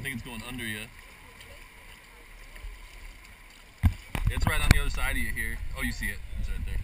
I think it's going under you. It's right on the other side of you here. Oh, you see it. It's right there.